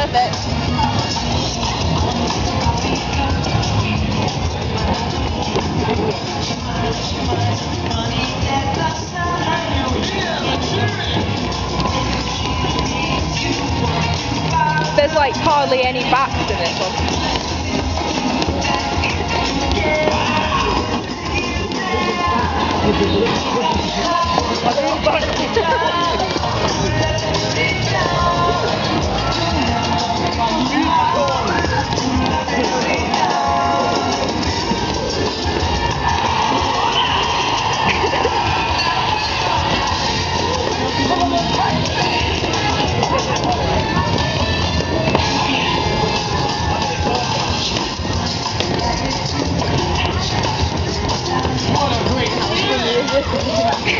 perfect. There's like hardly any backs in this one. I Thank you.